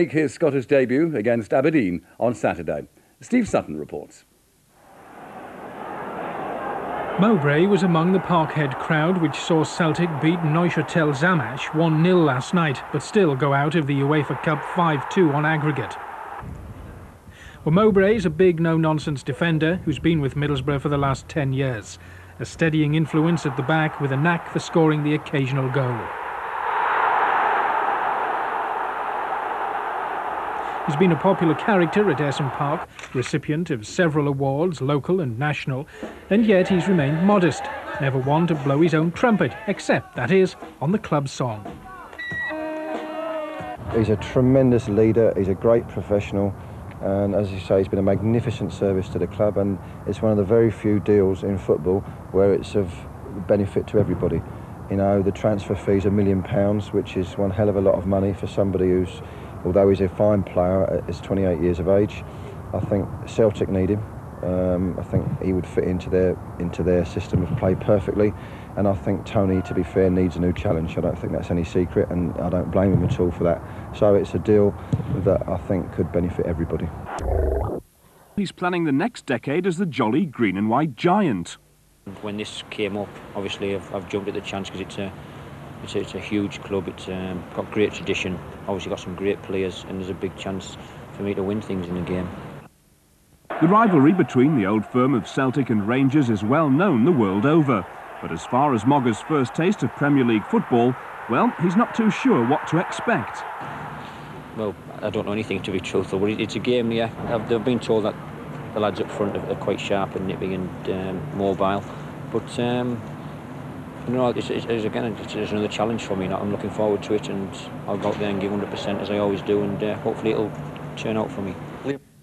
make his Scottish debut against Aberdeen on Saturday. Steve Sutton reports. Mowbray was among the Parkhead crowd which saw Celtic beat Neuchâtel Xamax 1-0 last night, but still go out of the UEFA Cup 5-2 on aggregate. Well, Mowbray is a big no-nonsense defender who's been with Middlesbrough for the last 10 years. A steadying influence at the back with a knack for scoring the occasional goal. He's been a popular character at Ayresome Park, recipient of several awards, local and national, and yet he's remained modest, never one to blow his own trumpet, except, that is, on the club song. He's a tremendous leader, he's a great professional, and as you say, he's been a magnificent service to the club, and it's one of the very few deals in football where it's of benefit to everybody. You know, the transfer fee's a million pounds, which is one hell of a lot of money for somebody who's although he's a fine player at his 28 years of age, I think Celtic need him. Um, I think he would fit into their into their system of play perfectly, and I think Tony, to be fair, needs a new challenge. I don't think that's any secret, and I don't blame him at all for that. So it's a deal that I think could benefit everybody. He's planning the next decade as the jolly green and white giant. When this came up, obviously I've, I've jumped at the chance because it's a it's a, it's a huge club. It's um, got great tradition. Obviously got some great players, and there's a big chance for me to win things in the game. The rivalry between the old firm of Celtic and Rangers is well known the world over. But as far as Mogger's first taste of Premier League football, well, he's not too sure what to expect. Well, I don't know anything to be truthful, but it's a game, yeah. I've, I've been told that the lads up front are, quite sharp and nipping and um, mobile. But um, you know, it's, it's, it's again, it's, it's, another challenge for me. I'm looking forward to it, and I'll go out there and give 100% as I always do, and uh, hopefully it'll turn out for me.